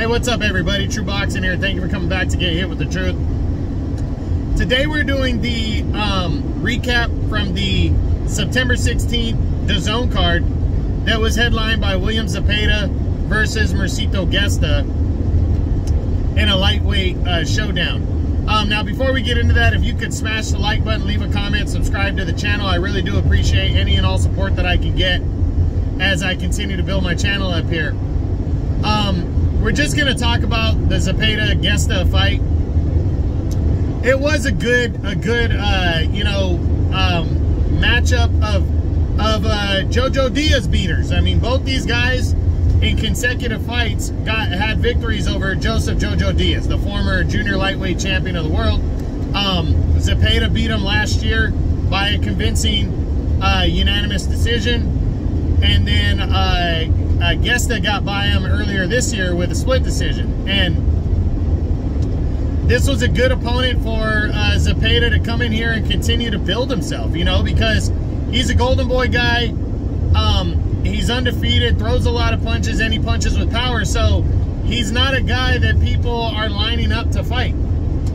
Hey, what's up, everybody? TRU Boxing here. Thank you for coming back to get hit with the truth. Today we're doing the um, recap from the September 16th DAZN card that was headlined by William Zepeda versus Mercito Gesta in a lightweight uh, showdown. Um, now, before we get into that, if you could smash the like button, leave a comment, subscribe to the channel. I really do appreciate any and all support that I can get as I continue to build my channel up here. Um, we're just going to talk about the Zepeda Gesta fight. It was a good, a good, uh, you know, um, matchup of of uh, Jojo Diaz beaters. I mean, both these guys in consecutive fights got had victories over Joseph Jojo Diaz, the former junior lightweight champion of the world. Um, Zepeda beat him last year by a convincing uh, unanimous decision, and then uh, uh, Gesta got by him earlier this year with a split decision. And this was a good opponent for uh, Zepeda to come in here and continue to build himself, you know, because he's a Golden Boy guy. Um, he's undefeated, throws a lot of punches, and he punches with power. So he's not a guy that people are lining up to fight.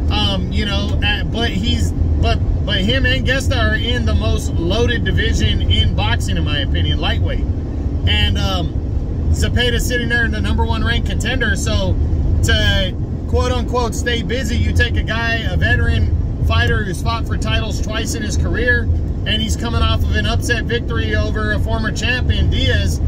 Um, you know, uh, but he's but but him and Gesta are in the most loaded division in boxing, in my opinion, lightweight. And um, sitting there in the number one ranked contender. So to quote unquote stay busy, you take a guy, a veteran fighter who's fought for titles twice in his career, and he's coming off of an upset victory over a former champion, Diaz,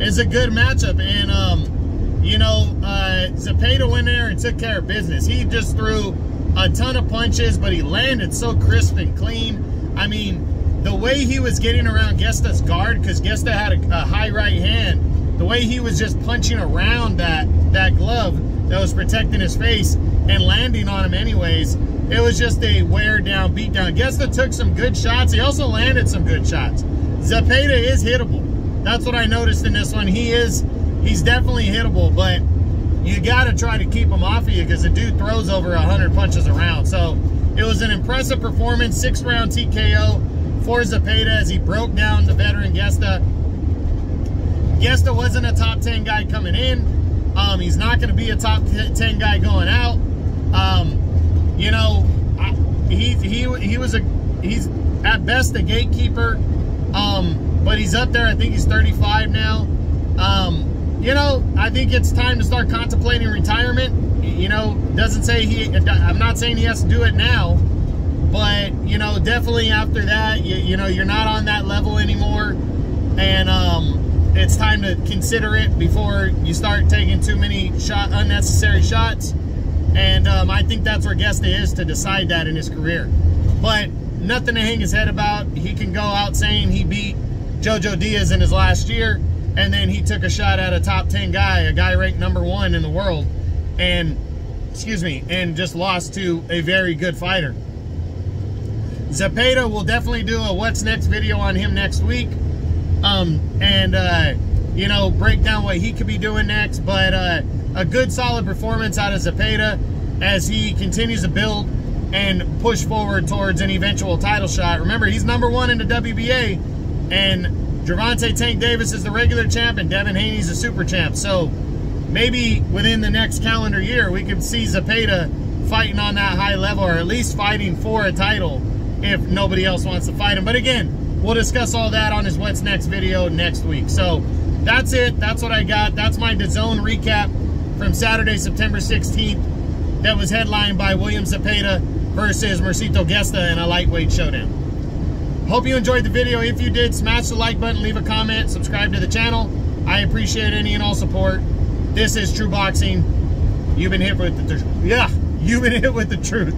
is a good matchup. And, um, you know, uh, Zepeda went there and took care of business. He just threw a ton of punches, but he landed so crisp and clean. I mean, the way he was getting around Gesta's guard, because Gesta had a, a high right hand, the way he was just punching around that, that glove, that was protecting his face and landing on him anyways. It was just a wear down, beat down. Gesta took some good shots. He also landed some good shots. Zepeda is hittable. That's what I noticed in this one. He is, he's definitely hittable, but you got to try to keep him off of you because the dude throws over 100 punches around. So it was an impressive performance, six round TKO for Zepeda as he broke down the veteran Gesta. Gesta wasn't a top 10 guy coming in. Um, he's not going to be a top 10 guy going out. Um, you know, I, he, he, he was a, he's at best a gatekeeper. Um, but he's up there. I think he's 35 now. Um, you know, I think it's time to start contemplating retirement. You know, doesn't say he, I'm not saying he has to do it now, but, you know, definitely after that, you, you know, you're not on that level anymore. And, um, it's time to consider it before you start taking too many shot unnecessary shots. And um, I think that's where Gesta is to decide that in his career. But nothing to hang his head about. He can go out saying he beat Jojo Diaz in his last year, and then he took a shot at a top 10 guy, a guy ranked number one in the world, and, excuse me, and just lost to a very good fighter. Zepeda will definitely do a what's next video on him next week um, and, uh, you know, break down what he could be doing next. But uh, a good, solid performance out of Zepeda as he continues to build and push forward towards an eventual title shot. Remember, he's number one in the WBA, and Gervonta Tank Davis is the regular champ, and Devin Haney's the super champ. So maybe within the next calendar year, we could see Zepeda fighting on that high level, or at least fighting for a title if nobody else wants to fight him. But again, We'll discuss all that on his What's Next video next week. So that's it. That's what I got. That's my DAZN recap from Saturday, September 16th that was headlined by William Zepeda versus Mercito Gesta in a lightweight showdown. Hope you enjoyed the video. If you did, smash the like button, leave a comment, subscribe to the channel. I appreciate any and all support. This is TRU Boxing. You've been hit with the yeah, you've been hit with the truth.